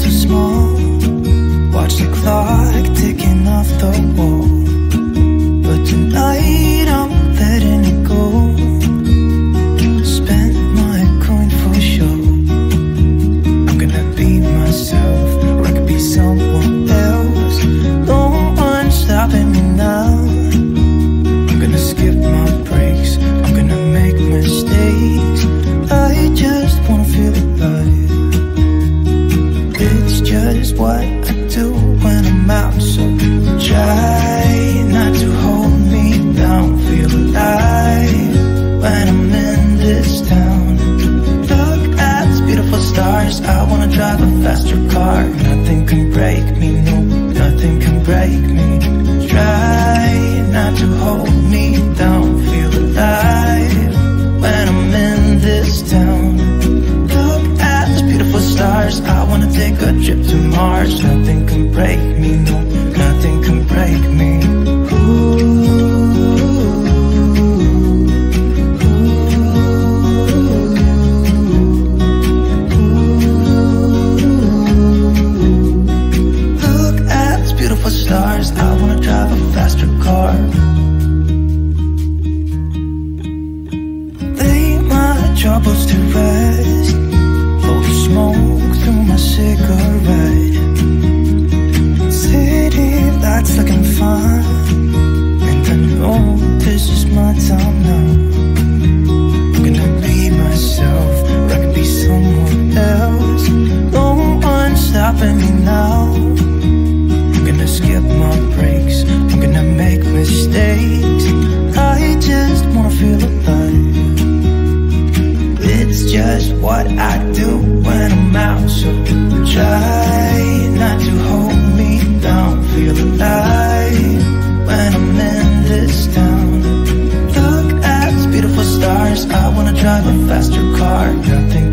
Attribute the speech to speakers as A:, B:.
A: so small. Watch the clock ticking off the wall. so dry I wanna take a trip to Mars. Nothing can break me, no Nothing can break me. Ooh, ooh, ooh. Look at these beautiful stars. I wanna drive a faster car. when I'm in this town. Look at beautiful stars. I wanna drive a faster car. Nothing